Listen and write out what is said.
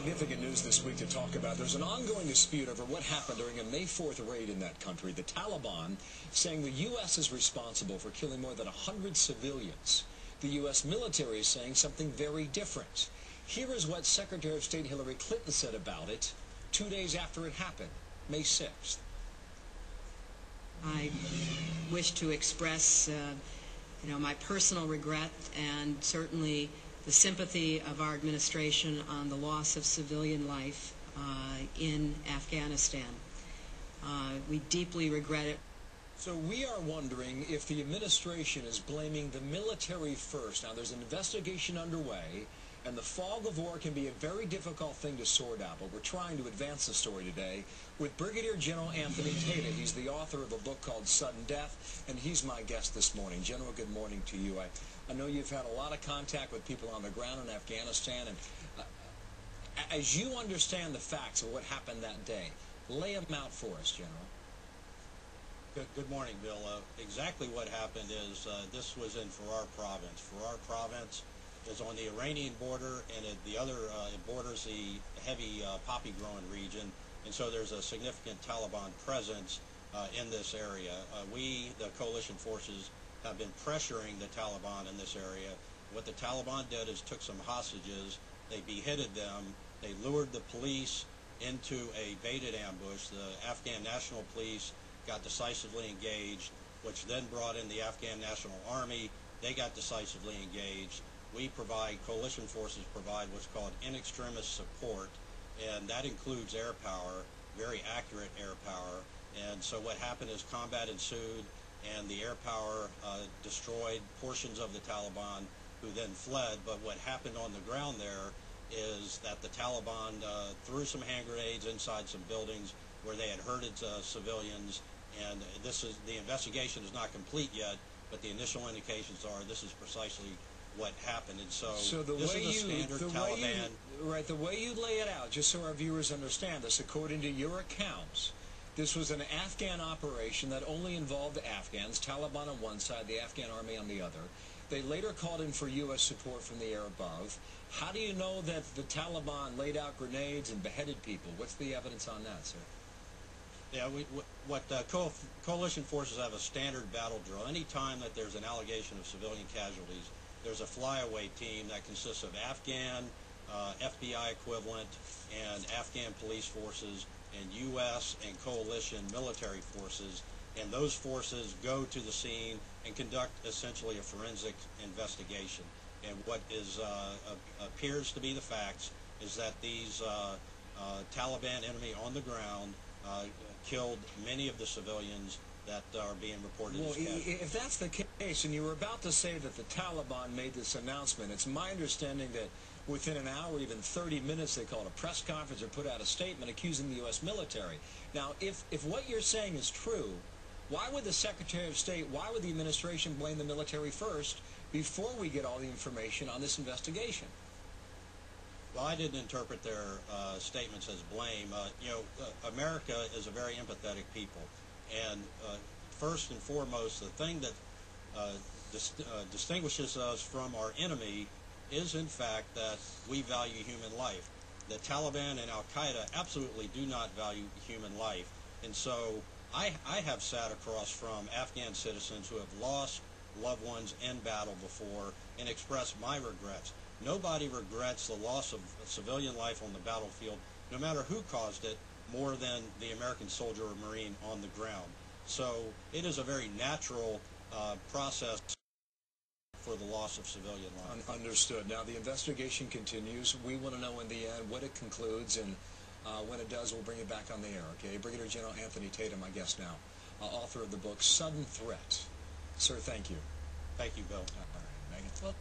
Significant news this week to talk about. There's an ongoing dispute over what happened during a May 4th raid in that country. The Taliban saying the U.S. is responsible for killing more than 100 civilians. The U.S. military is saying something very different. Here is what Secretary of State Hillary Clinton said about it two days after it happened, May 6th. I wish to express, uh, you know, my personal regret and certainly the sympathy of our administration on the loss of civilian life uh, in Afghanistan. Uh, we deeply regret it. So we are wondering if the administration is blaming the military first. Now, there's an investigation underway, and the fog of war can be a very difficult thing to sort out, but we're trying to advance the story today with Brigadier General Anthony Tata. He's the author of a book called Sudden Threat, and he's my guest this morning. General, good morning to you. I, I know you've had a lot of contact with people on the ground in Afghanistan, and uh, as you understand the facts of what happened that day, lay them out for us, General. Good, good morning, Bill. Uh, exactly what happened is uh, this was in Farah province. Farah province is on the Iranian border, and the other uh, borders the heavy uh, poppy growing region, and so there's a significant Taliban presence uh, in this area. Uh, we, the coalition forces, have been pressuring the Taliban in this area. What the Taliban did is took some hostages, they beheaded them, they lured the police into a baited ambush. The Afghan National Police got decisively engaged, which then brought in the Afghan National Army. They got decisively engaged we provide, coalition forces provide what's called in extremis support, and that includes air power, very accurate air power. And so what happened is combat ensued, and the air power uh, destroyed portions of the Taliban, who then fled. But what happened on the ground there is that the Taliban uh, threw some hand grenades inside some buildings where they had hurted uh, civilians. And this is the investigation is not complete yet, but the initial indications are this is precisely what happened. And so, so the this way is a you, the Taliban. You, right, the way you lay it out, just so our viewers understand this, according to your accounts, this was an Afghan operation that only involved Afghans, Taliban on one side, the Afghan army on the other. They later called in for U.S. support from the air above. How do you know that the Taliban laid out grenades and beheaded people? What's the evidence on that, sir? Yeah, we, what uh, co coalition forces have a standard battle drill. Any time that there's an allegation of civilian casualties, there's a flyaway team that consists of Afghan, uh, FBI equivalent, and Afghan police forces, and U.S. and coalition military forces. And those forces go to the scene and conduct essentially a forensic investigation. And what is uh, appears to be the facts is that these uh, uh Taliban enemy on the ground uh, killed many of the civilians that are being reported well, as casualties. If that's the case, and you were about to say that the Taliban made this announcement, it's my understanding that within an hour, even 30 minutes, they called a press conference or put out a statement accusing the U.S. military. Now, if, if what you're saying is true, why would the Secretary of State, why would the administration blame the military first before we get all the information on this investigation? Well, I didn't interpret their uh, statements as blame. Uh, you know, uh, America is a very empathetic people. And uh, first and foremost, the thing that uh, dis uh, distinguishes us from our enemy is, in fact, that we value human life. The Taliban and Al Qaeda absolutely do not value human life. And so I, I have sat across from Afghan citizens who have lost loved ones in battle before and expressed my regrets. Nobody regrets the loss of civilian life on the battlefield, no matter who caused it, more than the American soldier or Marine on the ground. So it is a very natural uh, process for the loss of civilian life. understood. Now the investigation continues. We want to know in the end what it concludes, and uh, when it does, we'll bring it back on the air. Okay, Brigadier General Anthony Tata, my guest now, uh, author of the book Sudden Threat. Sir, thank you. Thank you, Bill. All right, Megan. Well